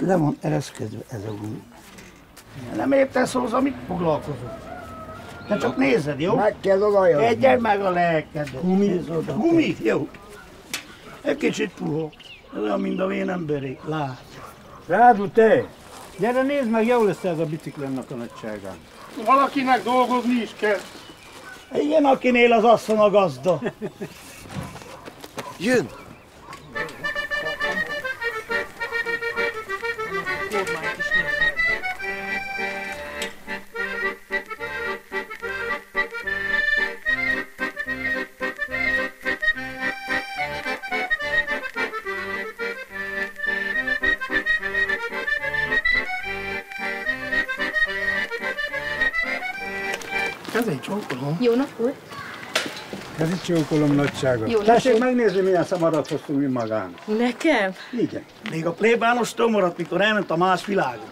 Kicsit le van ereszkedve ez a gumi. Nem értesz hozzá, mit foglalkozol? Te csak nézed, jó? Meg kell olajozni. Egyel meg a lelkedet. Gumi? Gumi? Jó. Egy kicsit puhó. Ez olyan, mint a vén emberi. Lát. Rádu te! Gyere, nézd meg, jó lesz ez a biciklennek a nagyságán. Valakinek dolgozni is kell. Igen, akinél az asszon a gazda. Jön! Egy csókolom. Jó napot! Ez itt csókolom nagysága. Jó, Tessék megnézni, milyen szamarat hoztunk mi magának. Nekem? Igen. Még a plébános maradt, mikor elment a más világra.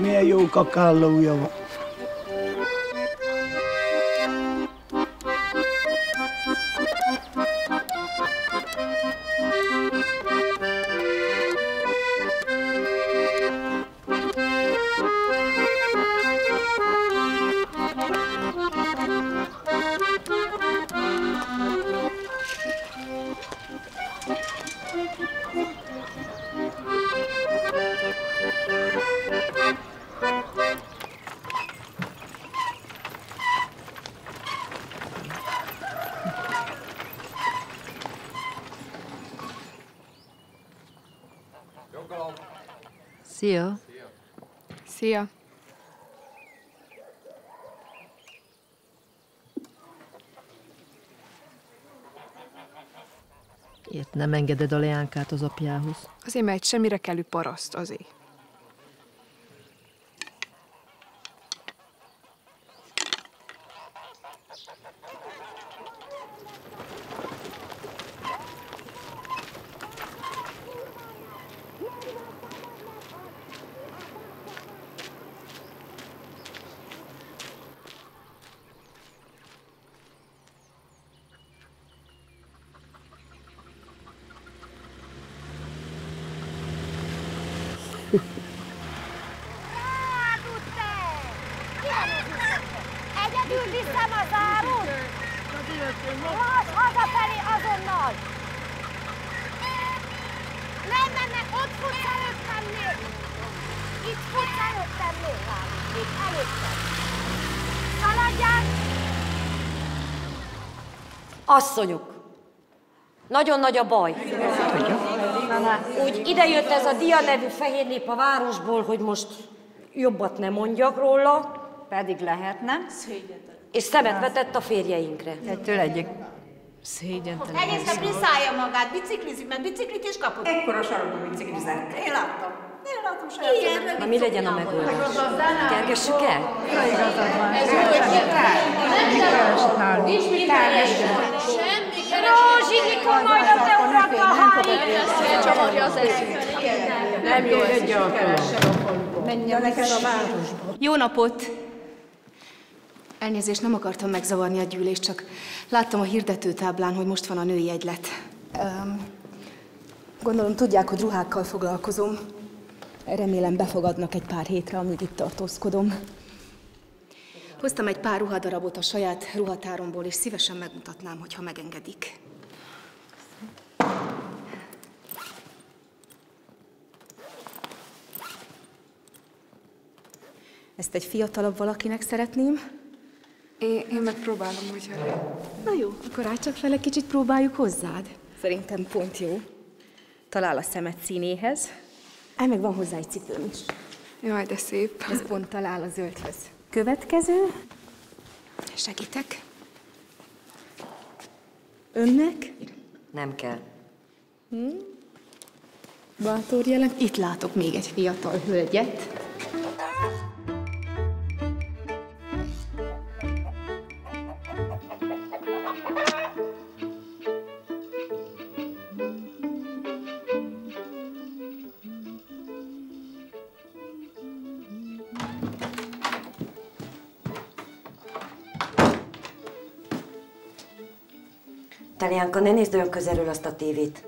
Milyen jó kakállója van. Szia! Szia! Ilyet nem engeded a leánkát az apjához. Azért, mert egy semmire kellő paraszt, azért. Egyedül viszem az árut! Hadd hazafelé azonnal! Nem, nem, nem, ott futsz előttem még! Itt futsz még, előttem. Szaladjál! Asszonyok, nagyon nagy a baj. Úgy idejött ez a Dia nevű fehér nép a városból, hogy most jobbat nem mondjak róla, Pedig lehetne. és szemet vetett a férjeinkre. Ettől egyik. Szégyentelen. Egész nap riszálja magát, biciklizik, mert biciklit is kapott. Ekkora sarokba biciklizett. Én láttam. Ilyen Na mi legyen a megoldás? Kergessük el? Rózsi, mikor majd a te urak a háig? Csavarja az eszét. Nem jó egy alkalom. Menjen neked a városba. Jó napot! Elnézést, nem akartam megzavarni a gyűlést, csak láttam a hirdetőtáblán, hogy most van a női egylet. Um, gondolom tudják, hogy ruhákkal foglalkozom. Remélem befogadnak egy pár hétre, amíg itt tartózkodom. Hoztam egy pár ruhadarabot a saját ruhatáromból, és szívesen megmutatnám, hogyha megengedik. Ezt egy fiatalabb valakinek szeretném. Én, én megpróbálom, hogyha... Na jó, akkor állj csak fel egy kicsit próbáljuk hozzád. Szerintem pont jó. Talál a szemed színéhez. Ám meg van hozzá egy cipőm is. Jaj, de szép. Ez pont talál a zöldhöz. Következő. Segítek. Önnek? Nem kell. Hm? Bátor jelen. Itt látok még egy fiatal hölgyet. Taliánka, ne nézd olyan közelről azt a tévét.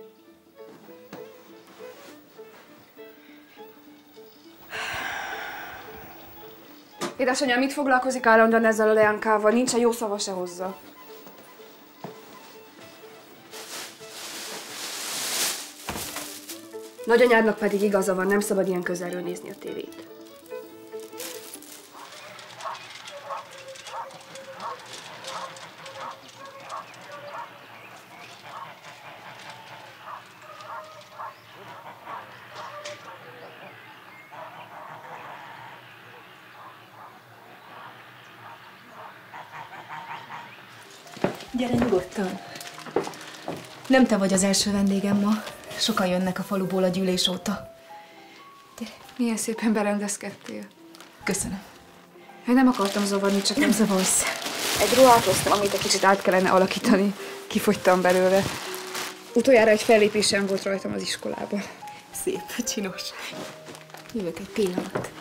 Édesanyám mit foglalkozik állandóan ezzel a? Nincs jó szava se hozzá. Nagyanyádnak pedig igaza van, nem szabad ilyen közelről nézni a tévét. Gyere nyugodtan. Nem te vagy az első vendégem ma. Sokan jönnek a faluból a gyűlés óta. Milyen szépen berendezkedtél. Köszönöm. Én nem akartam zavarni, csak Nem zavarsz. Egy ruhát hoztam, amit egy kicsit át kellene alakítani. Kifogytam belőle. Utoljára egy fellépésem volt rajtam az iskolában. Szép, csinos. Jövök egy pillanat.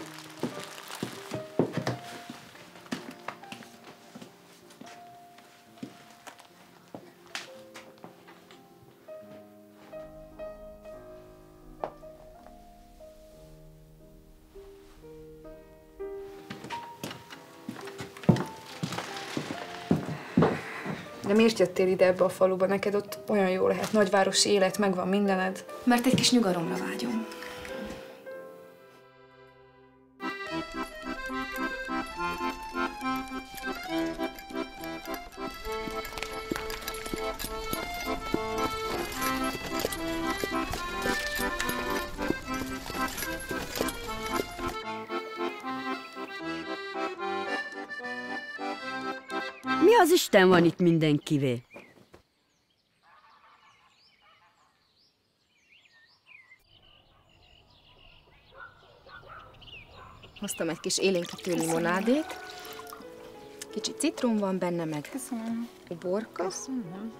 De miért jöttél ide ebbe a faluba? Neked ott olyan jó lehet, nagyvárosi élet, megvan mindened. Mert egy kis nyugalomra vágyom. Mi az Isten van itt mindenkivé? Hoztam egy kis élénkítő limonádét. Kicsit citrom van benne, meg Köszönöm. uborka. Köszönöm.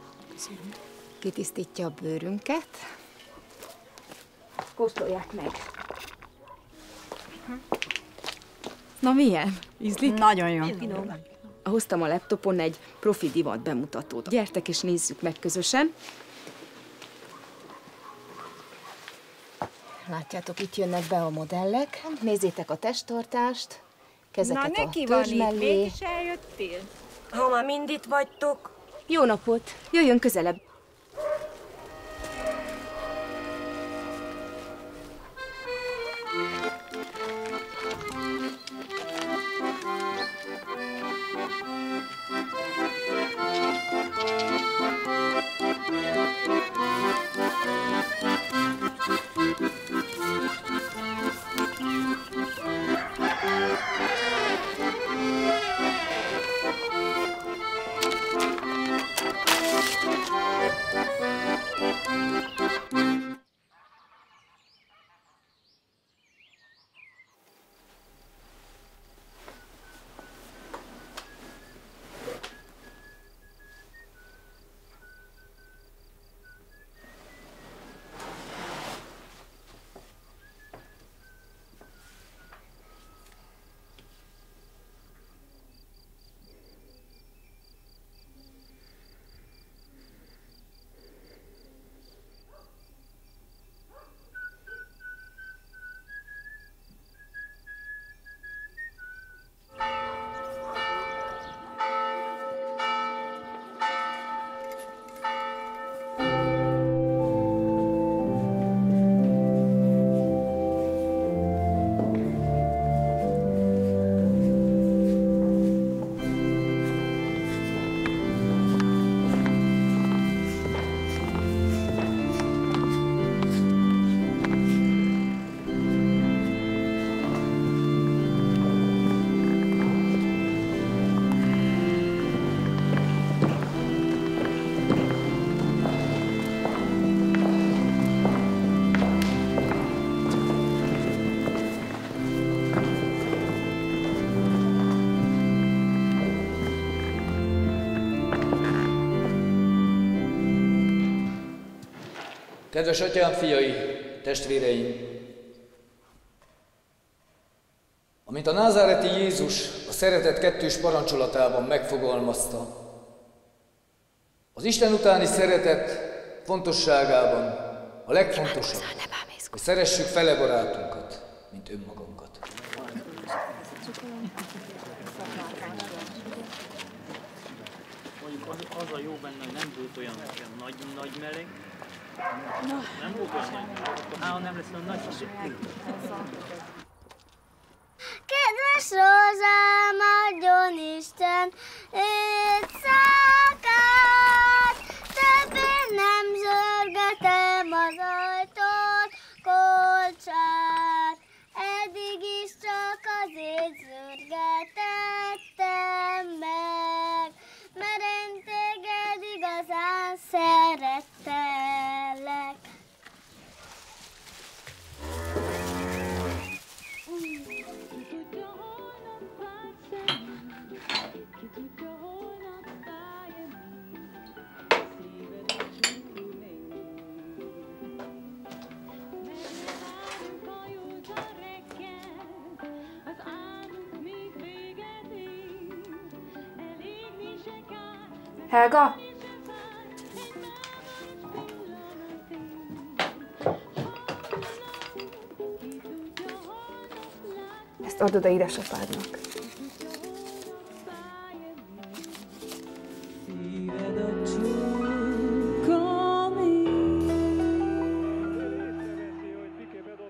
Kitisztítja a bőrünket. Kóstolják meg. Na milyen? Ízlik? Nagyon jó. Finom. Hoztam a laptopon egy profi divat bemutatót. Gyertek és nézzük meg közösen. Látjátok, itt jönnek be a modellek. Nézzétek a testtartást, kezeket Na, a neki van törzs itt, mellé. mégis eljöttél. Ha már mind itt vagytok, Jó napot! Jöjjön közelebb. Kedves atyám, fiai, testvéreim! Amint a názáreti Jézus a szeretet kettős parancsolatában megfogalmazta, Az Isten utáni szeretet fontosságában a legfontosabb, hogy szeressük fele barátunkat, mint önmagunkat. Mondjuk az, az a jó benne, hogy nem volt olyan, nagy, nagy meleg. Kedves Rózsám, adjon Isten Helga? Ezt add oda édesapádnak.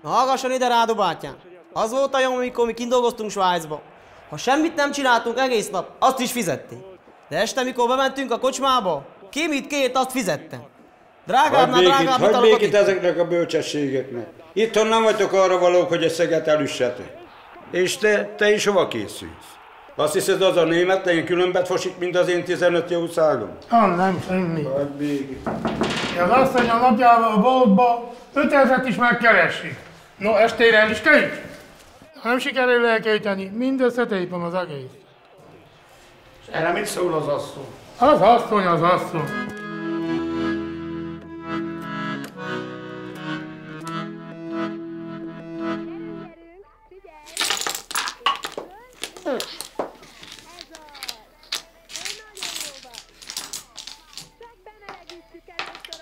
Na hallgasson ide, Rádo bátyám! Az volt a jó, amikor mi kindolgoztunk Svájcba. Ha semmit nem csináltunk egész nap, azt is fizették. De este, mikor bementünk a kocsmába, ki mit két, azt fizette. Drágábbnál drágább hagyd italokat békét ezeknek a bölcsességeknek. Itthon nem vagytok arra valók, hogy eszeget elüssetek. És te, te is hova készülsz? Azt hiszed, az a német ilyen különbet fosik, mint az én 15 jószágom? Ah, nem semmi. Hagyd békét. Az asszony a napjával a boltba 5000 is megkeresi. No, estére el is. Ha nem sikerül elkejteni, mindössze tépem az egész. Erre mit szól az asszony? Az asszony, az asszony.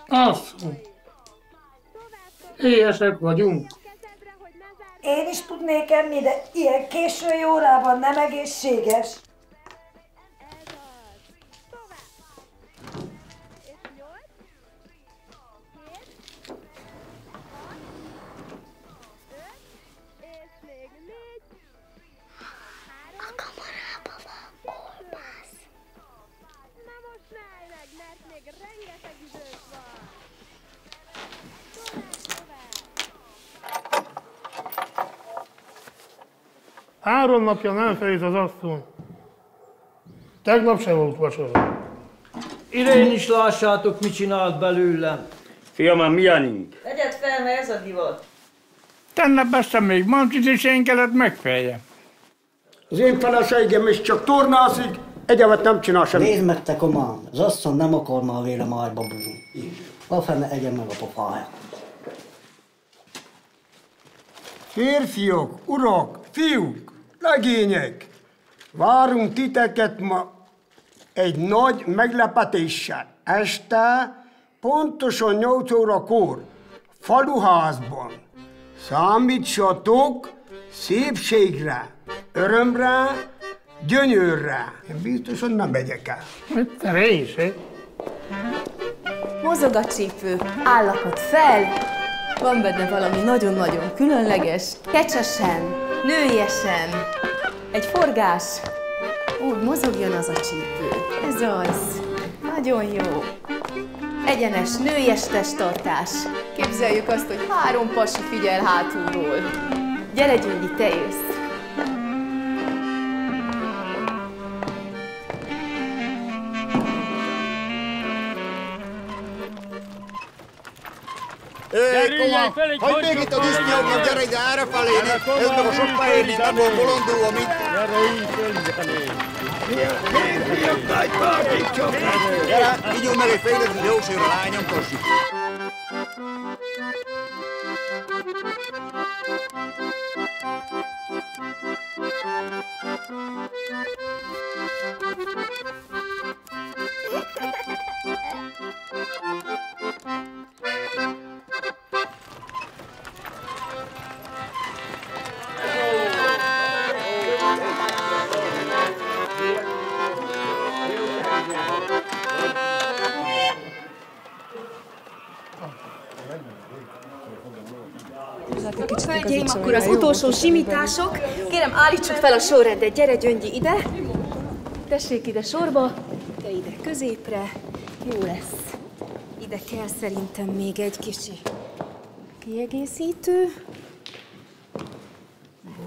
Asszony. Éhesek vagyunk. Én is tudnék enni, de ilyen késői órában nem egészséges. Három napja nem fejez az asszony. Tegnap se volt vacsora. Idén is lássátok, mit csinált belőlem. Fiam, mi anyink? Vegyed fel, mert ez a divat. Tenne beszem még mancsit, és én kellett megfeljem. Az én feleségem is csak tornászik, egyébként nem csinál semmit. Nézd meg te komám, az asszony nem akar már vélem ágyba bújni. A fene egyen meg a pofája. Férfiak, urak, fiúk, legények, várunk titeket ma egy nagy meglepetéssel. Este pontosan 8 órakor faluházban számítsatok szépségre, örömre, gyönyörre. Én biztosan nem megyek el. Mit te is, eh? Mozog a csípő, állapot fel, van benne valami nagyon-nagyon különleges, kecsesen, nőiesen, egy forgás, úgy mozogjon az a csípő. Ez az, nagyon jó. Egyenes, nőies testtartás. Képzeljük azt, hogy három pasi figyel hátulról. Gyere Gyöngyi, te jössz. Kova! Hagyd még itt a disznyókat, gyere ide errefelé! Ez meg a sok fehér itt abból bolondul, amit... Gyere így, fölgyelé! Gyere, vigyünk meg egy fél videósőre, lányom, kossuk! Ha ha ha Hölgyeim, akkor az utolsó simítások. Kérem, állítsuk fel a sorrendet. Gyere, Gyöngyi, ide. Tessék ide sorba, te ide középre. Jó lesz. Ide kell szerintem még egy kicsi kiegészítő.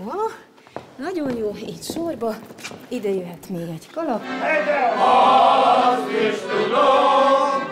Jó. Nagyon jó, így sorba. Ide jöhet még egy kalap. Azt is tudom,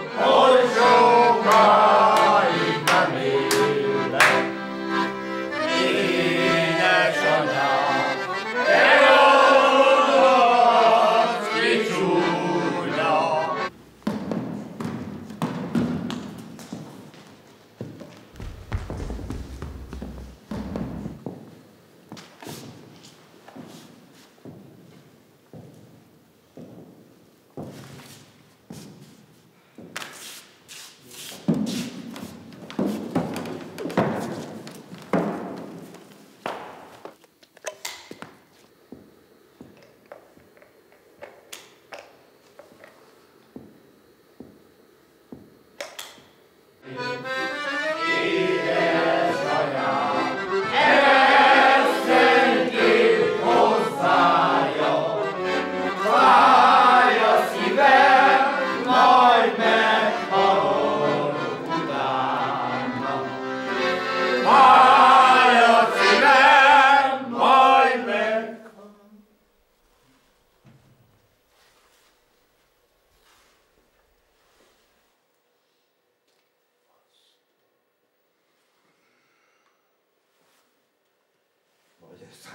this.